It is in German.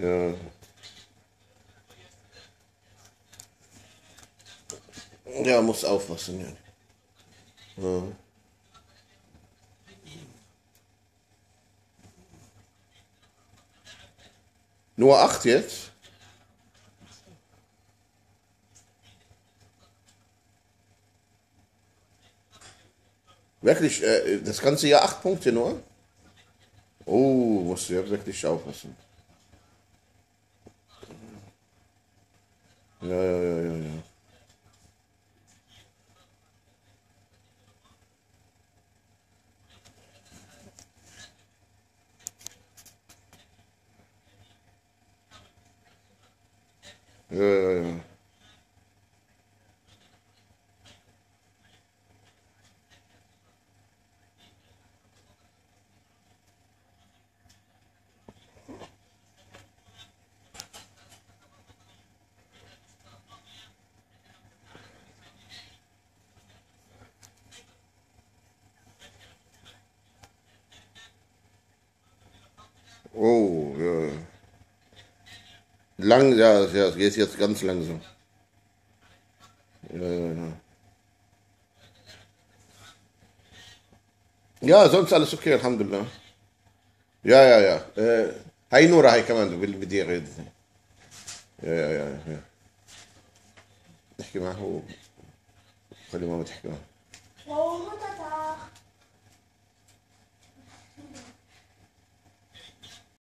Ja. Ja, muss aufpassen, ja. ja. Nur acht jetzt? Wirklich, äh, das ganze Jahr acht Punkte nur? Oh, musst du ja wirklich aufpassen. 야야야야야. 야야야. Oh, ja. Lang, ja, ja, es geht jetzt ganz langsam. Ja, ja, ja. Ja, sonst alles okay, Alhamdulillah. Ja, ja, ja. آه، هاي نورة هاي كمان بال- بدي غير يا يا يا يا نحكي معه خلي ماما تحكي معه